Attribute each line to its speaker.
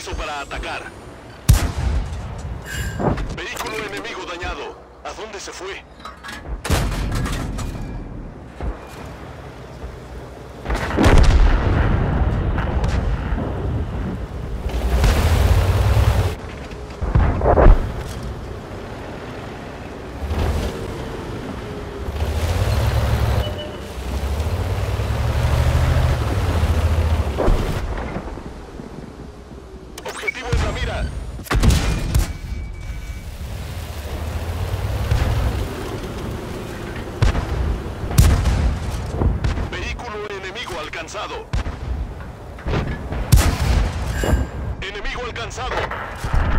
Speaker 1: permiso para atacar. Vehículo enemigo dañado. ¿A dónde se fue? Vehículo enemigo alcanzado. Enemigo alcanzado.